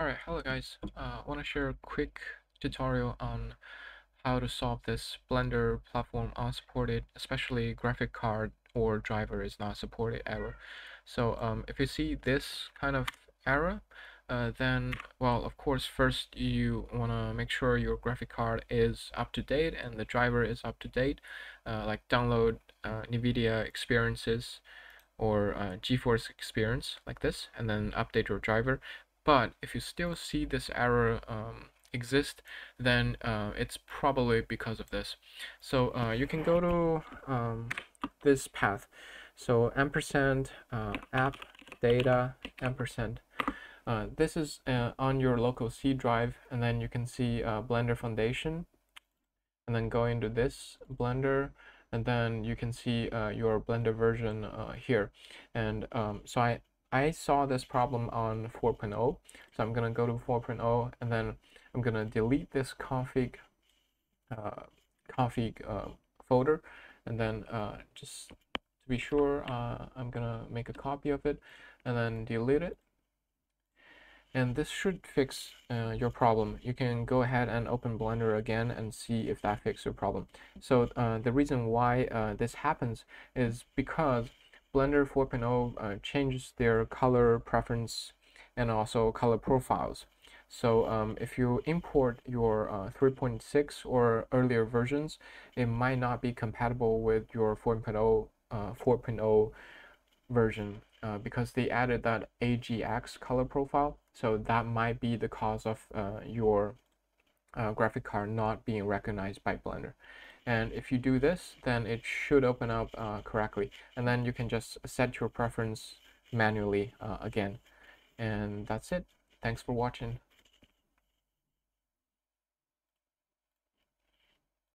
Alright, hello guys. Uh, I want to share a quick tutorial on how to solve this Blender platform unsupported, especially graphic card or driver is not supported error. So um, if you see this kind of error, uh, then, well, of course, first you want to make sure your graphic card is up to date and the driver is up to date, uh, like download uh, NVIDIA experiences or uh, GeForce experience like this, and then update your driver. But if you still see this error um, exist, then uh, it's probably because of this. So uh, you can go to um, this path. So ampersand uh, app data ampersand. Uh, this is uh, on your local C drive, and then you can see uh, Blender Foundation, and then go into this Blender, and then you can see your Blender version here. And um, so I I saw this problem on 4.0, so I'm gonna go to 4.0 and then I'm gonna delete this config uh, config uh, folder, and then uh, just to be sure, uh, I'm gonna make a copy of it and then delete it. And this should fix uh, your problem. You can go ahead and open Blender again and see if that fixes your problem. So uh, the reason why this happens is because Blender 4.0 uh, changes their color preference and also color profiles. So um, if you import your uh, 3.6 or earlier versions, it might not be compatible with your 4.0 uh, 4.0 version uh, because they added that AGX color profile. So that might be the cause of uh, your uh, graphic card not being recognized by Blender. And if you do this, then it should open up uh, correctly. And then you can just set your preference manually uh, again. And that's it. Thanks for watching.